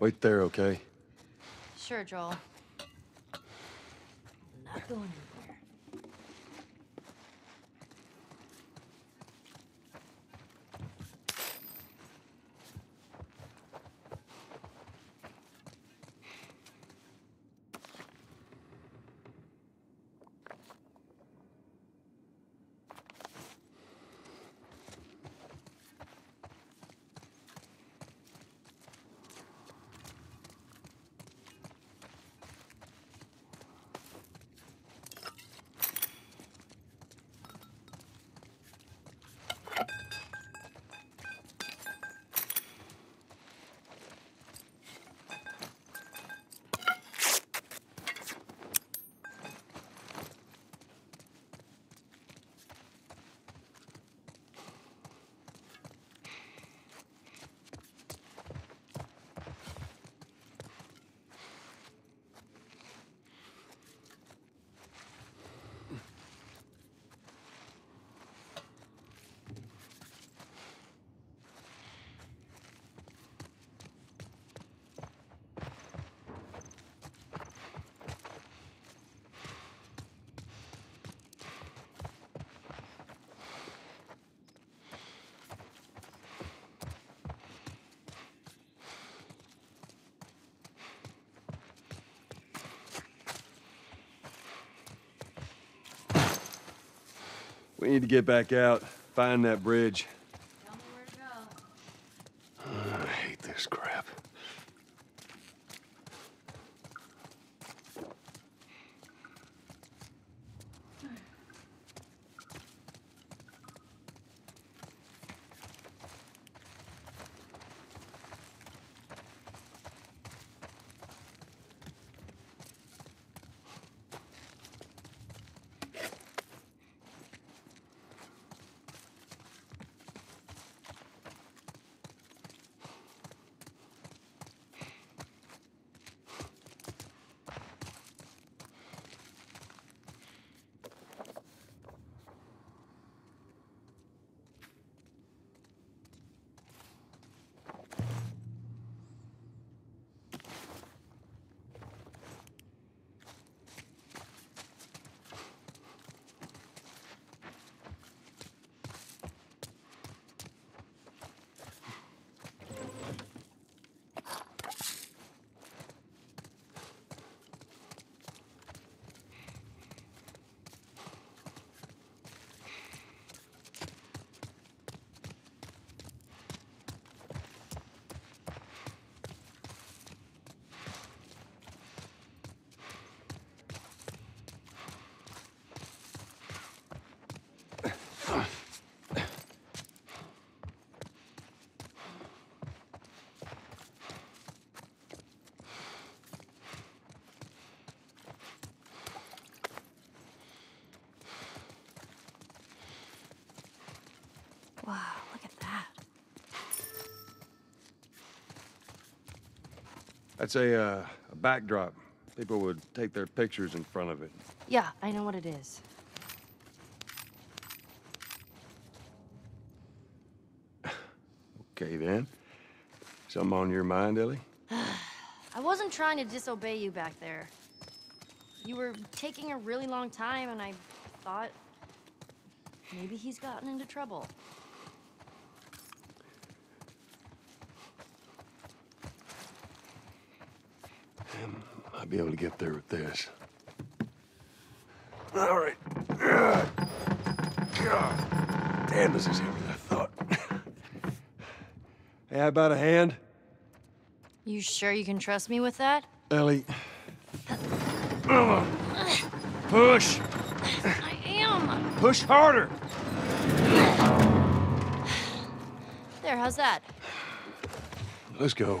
Wait there, okay? Sure, Joel. Not going We need to get back out, find that bridge. That's a, uh, a backdrop. People would take their pictures in front of it. Yeah, I know what it is. Okay, then. Something on your mind, Ellie? I wasn't trying to disobey you back there. You were taking a really long time, and I thought maybe he's gotten into trouble. Be able to get there with this. All right. God. Damn, this is heavier than I thought. hey, how about a hand? You sure you can trust me with that? Ellie. Push! I am! Push harder! There, how's that? Let's go.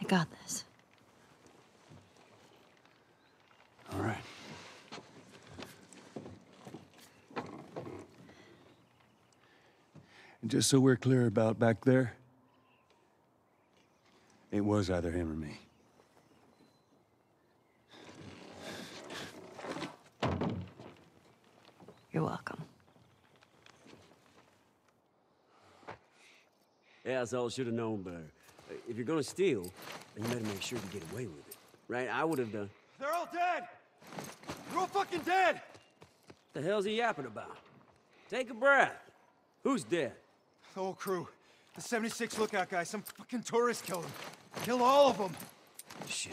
I got this. All right. And just so we're clear about back there, it was either him or me. You're welcome. Yeah, that's I should have known better. If you're gonna steal, then you better make sure you get away with it. Right? I would have done. They're all dead! They're all fucking dead! What the hell's he yapping about? Take a breath. Who's dead? The whole crew. The 76 lookout guy, some fucking tourist killed him. Killed all of them. Shit.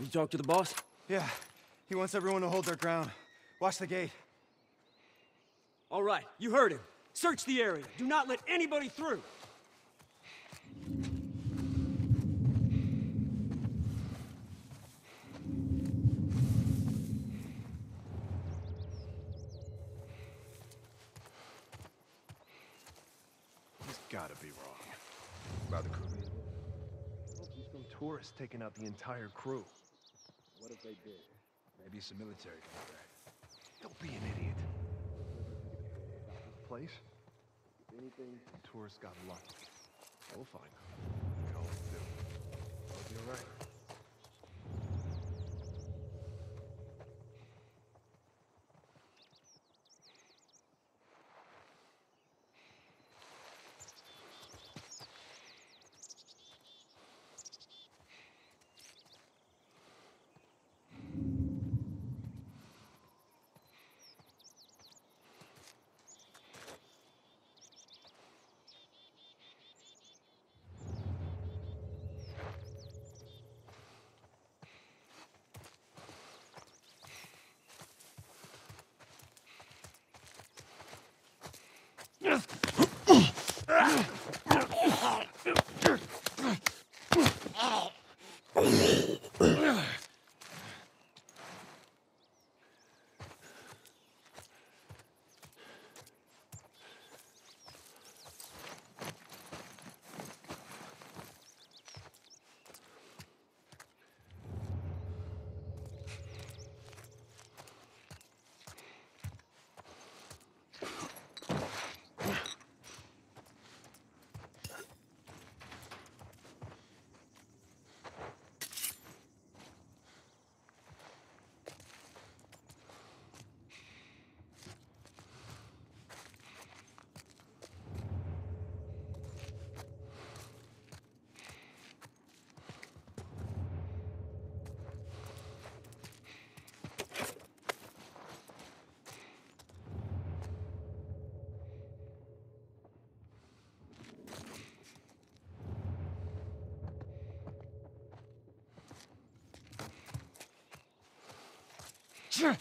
You talk to the boss? Yeah, he wants everyone to hold their ground. Watch the gate. All right, you heard him. Search the area. Do not let anybody through. He's gotta be wrong. About the crew being Well, tourists taking out the entire crew. What if they did? Maybe some military contract. Don't be an idiot. Place? If anything, the tourists got lucky. We'll find them. We always do. Hope you're right. Just Huh?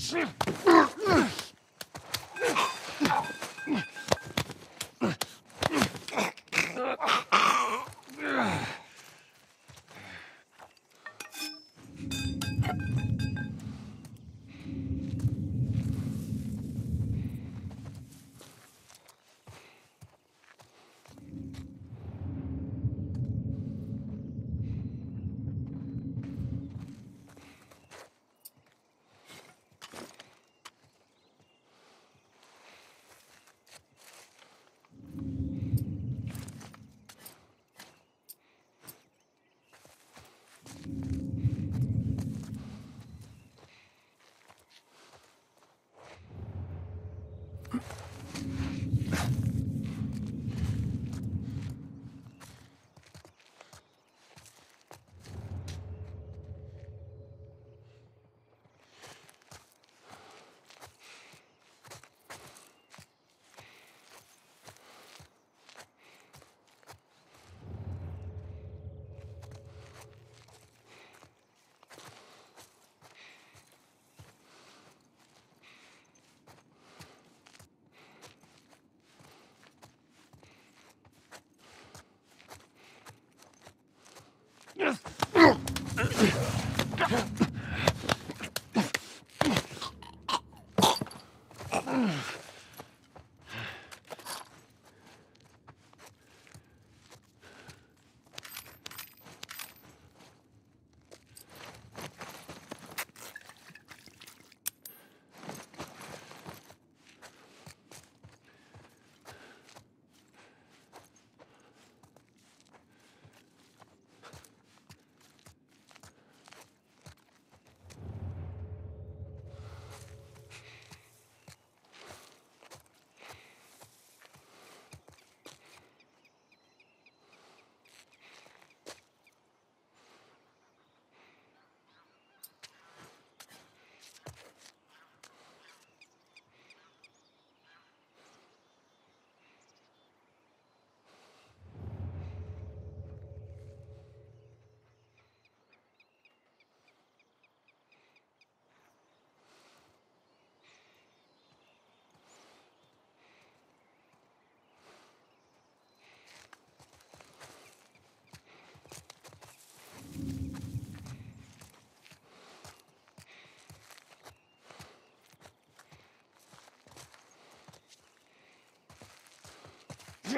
Sim.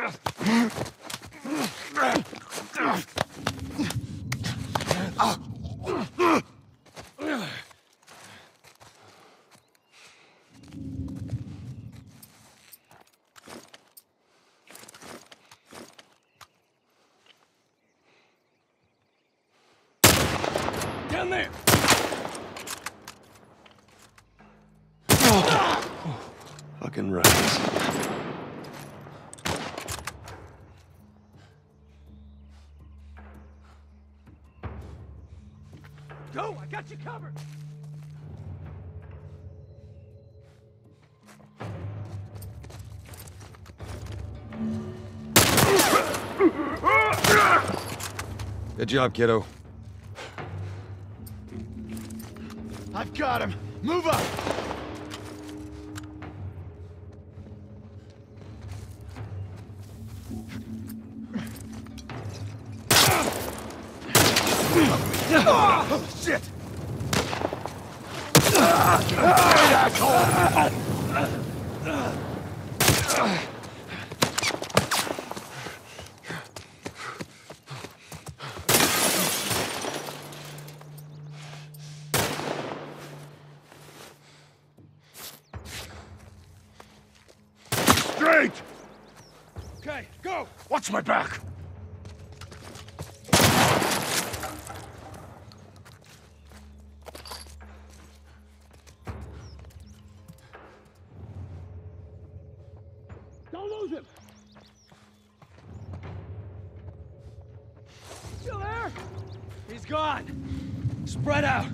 Down there! Fucking rats. Got you covered! Good job, kiddo. I've got him. Move up. Oh, shit! Straight! Okay, go! Watch my back! He's gone! Spread out!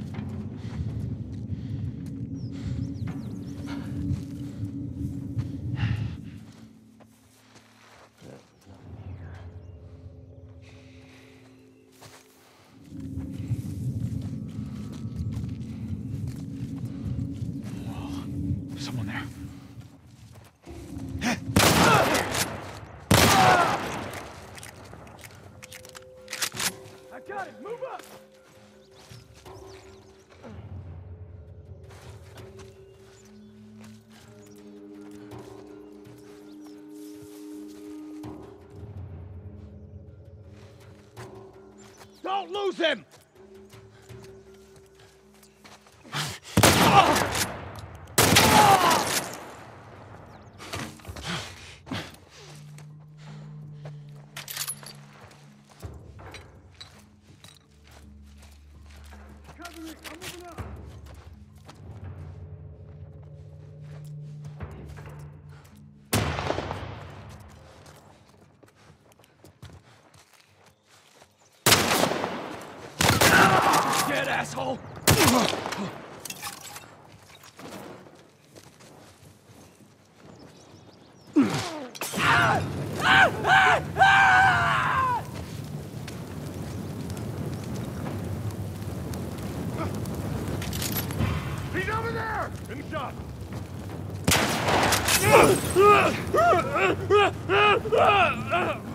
Don't lose him! Dead asshole! He's over there! In shot! Don't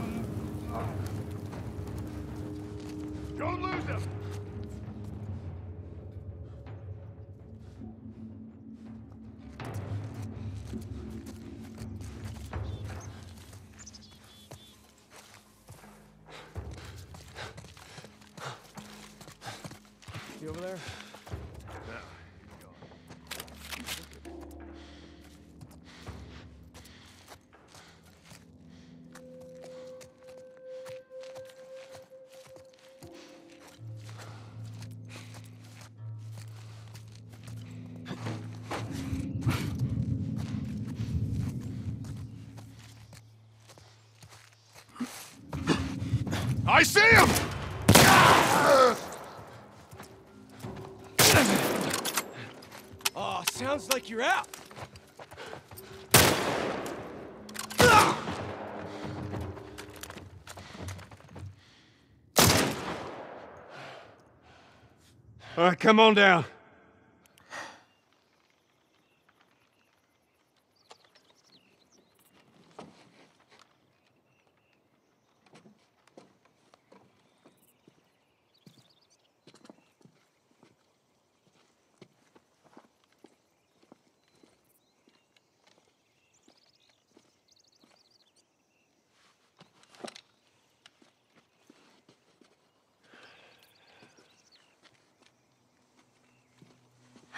Over there? I see him! Oh, sounds like you're out. All right, come on down.